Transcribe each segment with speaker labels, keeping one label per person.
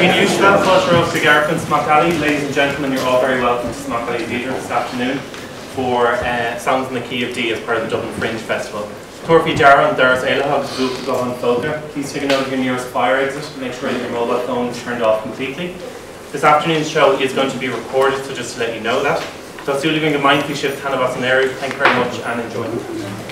Speaker 1: Cigarpin, Smock Ladies and gentlemen, you're all very welcome to Smock Alley Theatre this afternoon for uh, Sounds in the Key of D as part of the Dublin Fringe Festival. Torfi Jara and Dars Eilahag Zook Gohan Folker. Please take a note of your nearest fire exit and make sure that your mobile phone is turned off completely. This afternoon's show is going to be recorded, so just to let you know that. So, Suli going to mindfully shift Hanabas and Eri. Thank you very much and enjoy.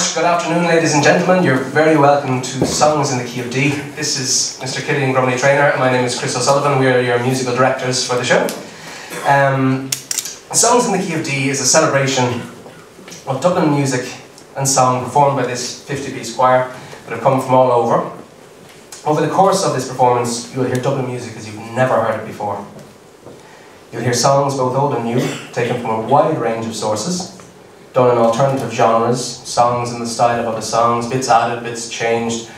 Speaker 2: Much. Good afternoon, ladies and gentlemen. You're very welcome to Songs in the Key of D. This is Mr. Killian Grumley Trainer. My name is Chris O'Sullivan. We are your musical directors for the show. Um, Songs in the Key of D is a celebration of Dublin music and song performed by this 50-piece choir that have come from all over. Over the course of this performance, you'll hear Dublin music as you've never heard it before. You'll hear songs both old and new, taken from a wide range of sources, done in alternative genres, songs in the style of other songs, bits added, bits changed,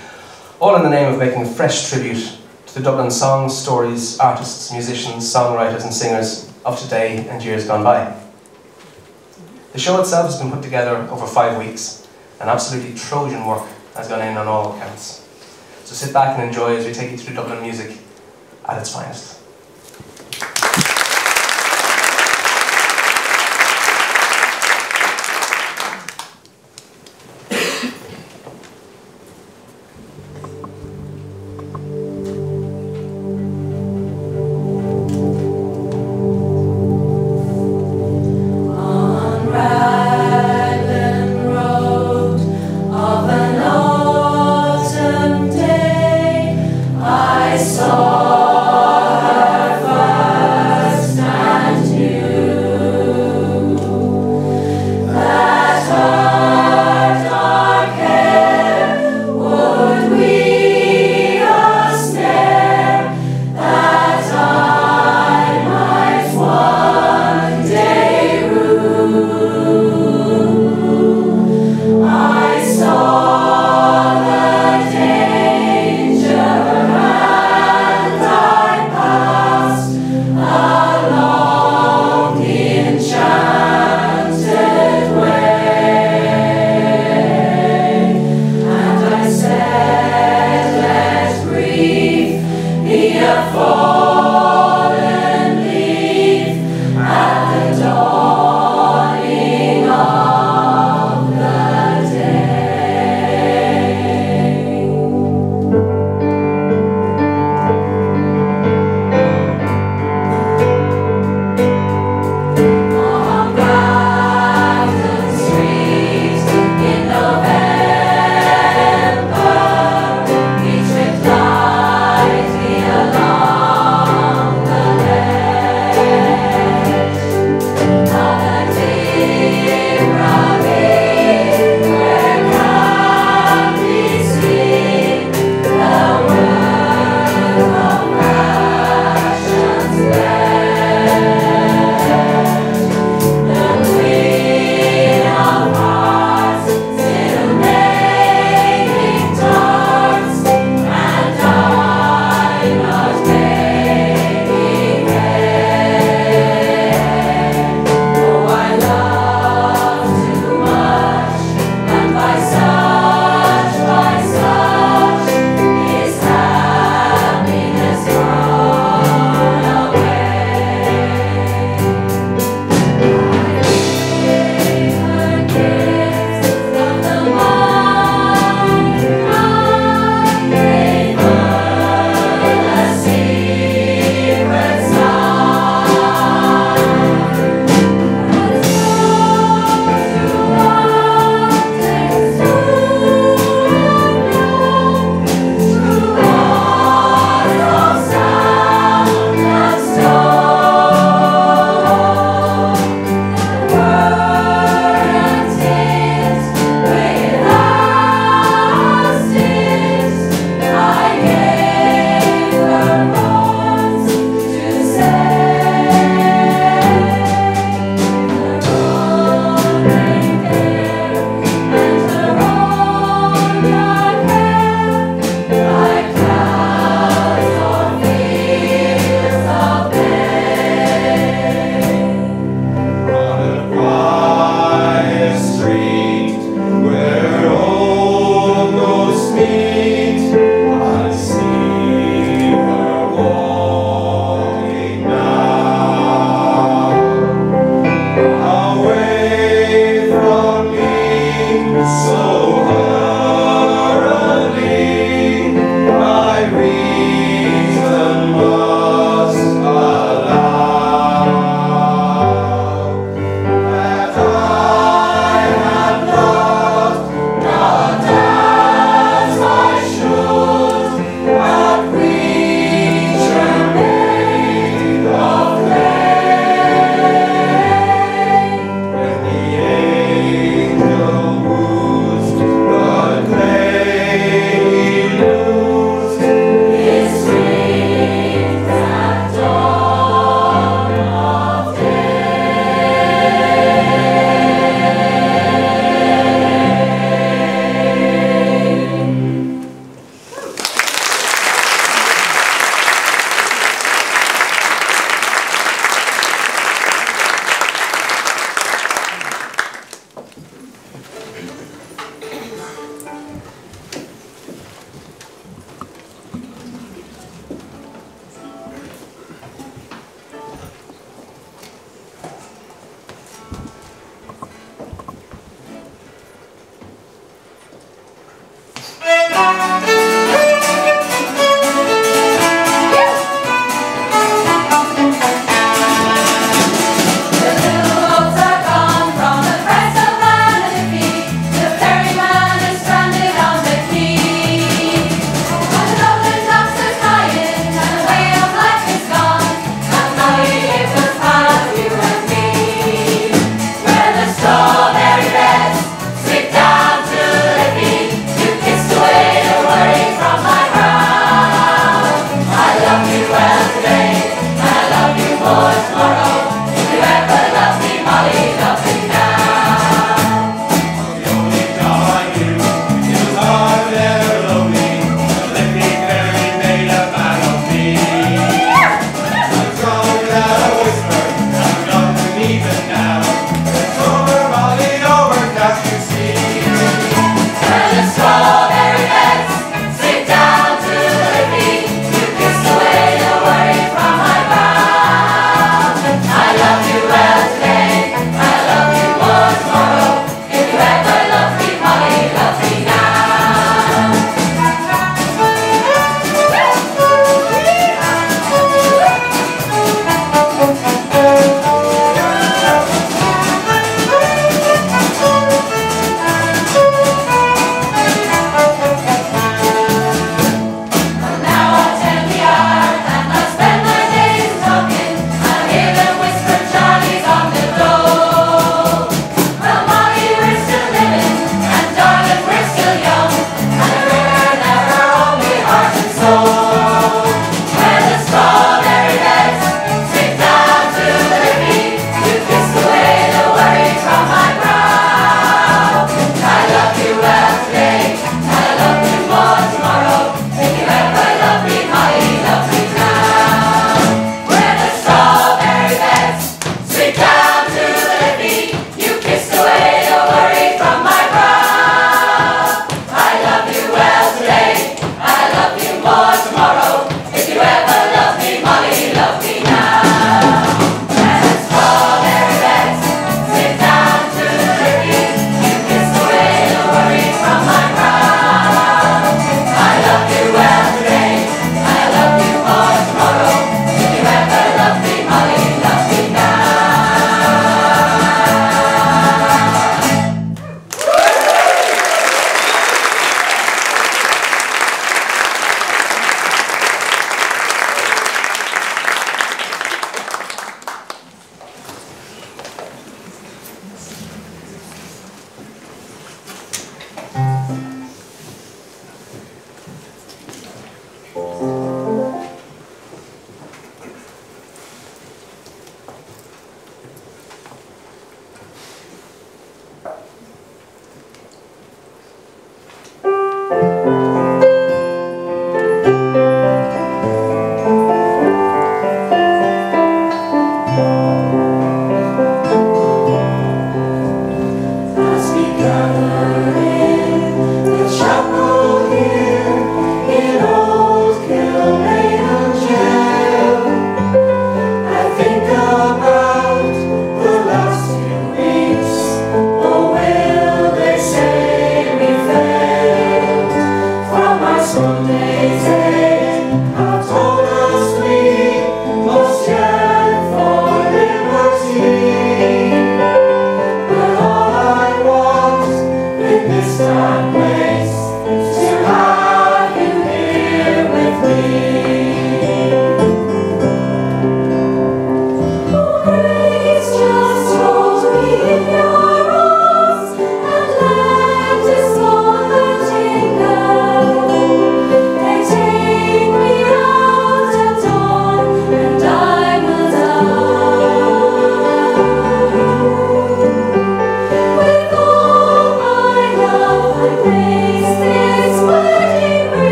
Speaker 2: all in the name of making a fresh tribute to the Dublin songs, stories, artists, musicians, songwriters and singers of today and years gone by. The show itself has been put together over five weeks, and absolutely Trojan work has gone in on all accounts. So sit back and enjoy as we take you through Dublin music at its finest.
Speaker 3: so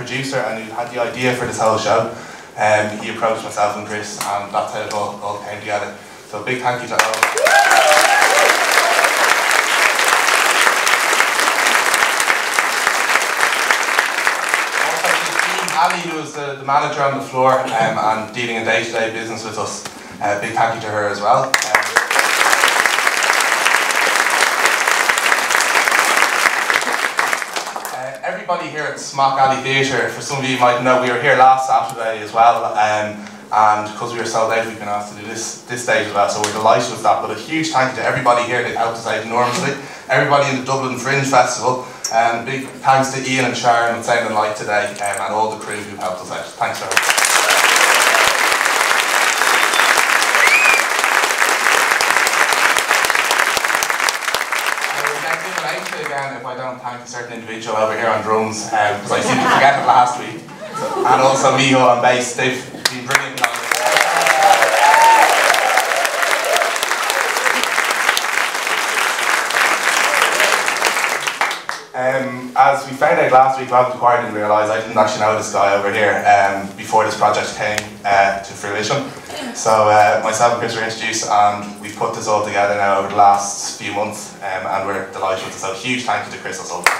Speaker 3: producer and who had the idea for this whole show. Um, he approached myself and Chris, and that's how it all, all came together. So big thank you to Owen. Ali, who was the, the, manager on the floor um, and dealing in day-to-day business with us. Uh, big thank you to her as well. Um, uh, everybody here at Smock Alley Theatre, for some of you might know, we were here last Saturday as well. Um, and because we were sold out, we've been asked to do this this stage as well, so we're delighted with that. But a huge thank you to everybody here that helped us out enormously. Everybody in the Dublin Fringe Festival, and big thanks to Ian and Sharon and Sound and Light today, um, and all the crew who helped us out. Thanks very much. I don't thank a certain individual over here on drums, because um, I seem to forget it last week. And also Miho on bass, they've been brilliant Um, as we found out last week, Robert McQuarrie didn't realise, I didn't actually know this guy over here um, before this project came uh, to fruition. So uh, myself and Chris were introduced and put this all together now over the last few months um, and we're delighted with it. So huge thank you to Chris O'Sullivan.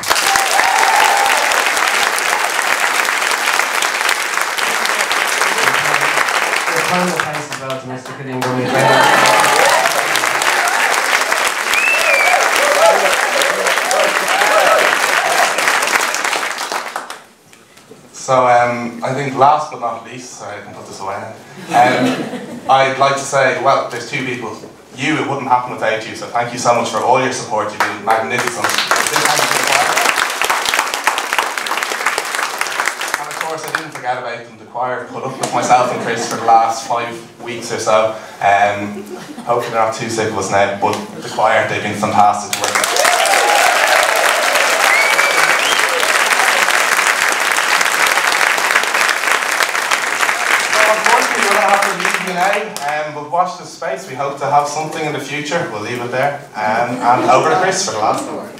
Speaker 3: So um, I think last but not least, sorry I can put this away now, um, I'd like to say, well, there's two people. You, it wouldn't happen without you, so thank you so much for all your support. You've been magnificent. And of course, I didn't forget about them. The choir put up with myself and Chris for the last five weeks or so. Um, hopefully they're not too sick of us now, but the choir, they've been fantastic to work with. now, um, but watch this space. We hope to have something in the future. We'll leave it there. Um, and over to Chris for the last word.